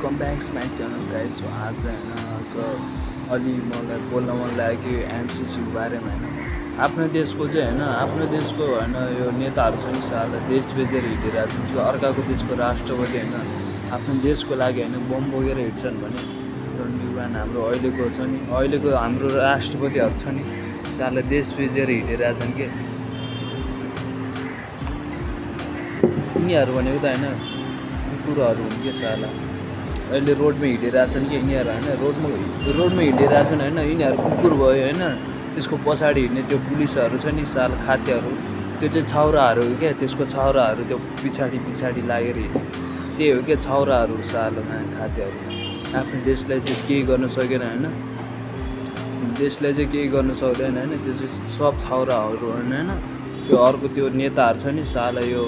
Welcome back my channel guys आज होइन अलि मलाई बोल्न मन लाग्यो एमसिसीको बारेमा होइन आफ्नो देशको चाहिँ होइन आफ्नो देशको होइन यो नेताहरू छ नि देश बेचेर हिँडिरहेको छ त्यो अर्काको देशको राष्ट्रपति होइन आफ्नो देशको लागि होइन बम बोकेर हिँड्छन् भने युवान हाम्रो अहिलेको छ नि अहिलेको हाम्रो राष्ट्रपतिहरू छ नि साला देश बेचेर हिँडिरहेछन् के यिनीहरू भनेको त होइन कुकुरहरू हुन् कि साला। अहिले रोडमा हिँडिरहेछन् कि यिनीहरू होइन रोडमा रोडमा हिँडिरहेछन् होइन यिनीहरू कुकुर भयो होइन त्यसको पछाडि हिँड्ने त्यो पुलिसहरू छ नि साल खाद्यहरू त्यो चाहिँ छाउराहरू हो क्या त्यसको छाउराहरू त्यो पछाडि पछाडि लागेर त्यही हो क्या छाउराहरू सालमा खाद्यहरू। आफ्नो देशलाई चाहिँ केही गर्न सकेन होइन। देशलाई चाहिँ केही गर्न सक्दैन होइन त्यो चाहिँ सब छाउराहरू होइन। त्यो अर्को त्यो नेताहरू छ नि साला यो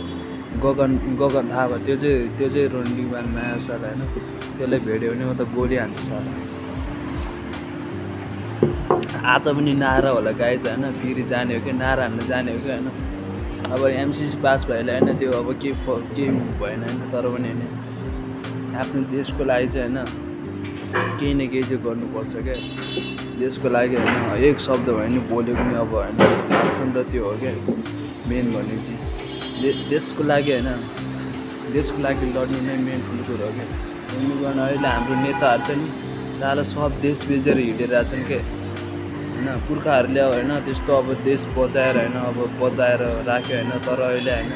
गगन गगन थापा त्यो चाहिँ त्यो चाहिँ रन्डीमान माया साला होइन? त्यसलाई भेट्यो भने म त गोली हान्छु साला। आज पनि नारा होला गाइज होइन? फेरि जाने हो कि? नारा हान्नु जाने हो कि होइन? अब एमसिसी पास भएले होइन? त्यो अब केही केही भएन होइन? तर पनि होइन? आफ्नो देशको लागि चाहिँ होइन? केही न केही चाहिँ गर्नुपर्छ क्या। देशको लागि होइन? एक शब्द भयो भने बोल्यो पनि अब होइन? लाग्छ त त्यो हो क्या मेन भन्ने चिज। देशको लागि होइन देशको लागि लड्नु नै मेन ठुलो कुरो हो क्या हुनु गएन अहिले हाम्रो नेताहरू नि साला सब देश बेचेर हिँडिरहेछन् के। होइन पुर्खाहरूले होइन त्यस्तो अब देश बचाएर होइन अब बचाएर राख्यो होइन तर अहिले होइन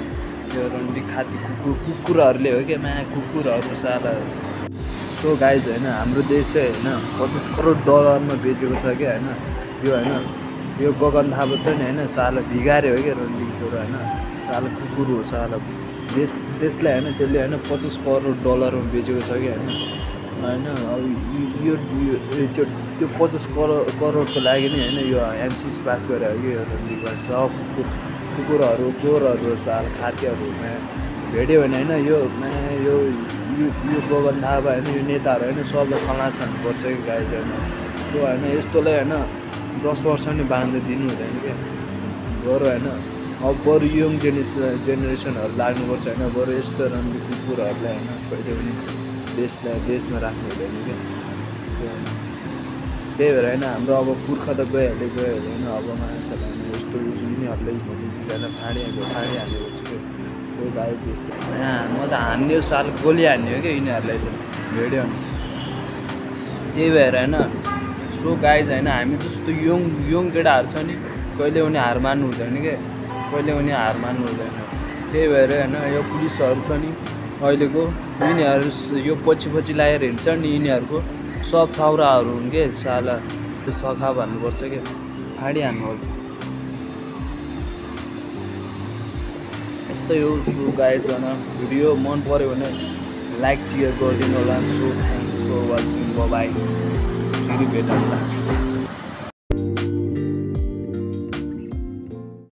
त्यो रन्डी खाती कुकुर कुकुरहरूले हो क्या माया कुकुरहरू साला सो गाइज होइन हाम्रो देश चाहिँ होइन पचास करोड डलरमा बेचेको छ क्या होइन। यो होइन यो गगन थापा छ नि होइन साला भिगारे हो क्या रन्डी छोरो होइन साला कुकुर हो साला देश देशलाई होइन त्यसले होइन पचास करोड डलरमा बेचेको छ कि होइन होइन अब यो त्यो त्यो पचास करोड करोडको लागि नै होइन यो एमसिसी पास गरेर हो कि यो रन्डीको सब कुकुर कुकुरहरू चोरहरू साल खाद्यहरूमा भेट्यो भने होइन यो यो यो गगन थापा होइन यो नेताहरू होइन सबलाई खलास हान्नुपर्छ कि गाई होइन सो होइन यस्तोलाई होइन दस वर्ष नि बाँध्दै दिनु हुँदैन क्या बरु होइन। अब बरु यङ जेनेरेसन जेनेरेसनहरू लाग्नुपर्छ होइन। बरु यस्तो राम्रो कुकुरहरूलाई होइन कहिले पनि देशलाई देशमा राख्नु हुँदैन क्या त्यही भएर होइन हाम्रो अब पुर्खा त गइहाल्यो गयो होइन। अब मानिसहरूलाई होइन यस्तो यिनीहरूलाई भन्ने चिज होइन फाँडिहाल्यो फाँडिहाल्यो चाहिँ त्यो गाई चाहिँ यस्तो यहाँ म त हान्ने साल गोली हान्ने हो क्या यिनीहरूलाई त? भेट्यो भने त्यही भएर होइन सो गाइज होइन हामी जस्तो यङ यङ केटाहरू छ नि कहिले पनि हार मान्नु हुँदैन क्या कहिले पनि हार मान्नु हुँदैन। त्यही भएर होइन यो पुलिसहरू छ नि अहिलेको यिनीहरू यो पछि पछि लगाएर हिँड्छ नि यिनीहरूको सब छाउराहरू हुन् के? साला सखा भन्नुपर्छ क्या फाँडी हान्नुपर्छ यस्तै हो सो गाइज होइन भिडियो मन पऱ्यो भने लाइक सेयर गरिदिनु होला। So thanks for watching bye फेरि भेटौँला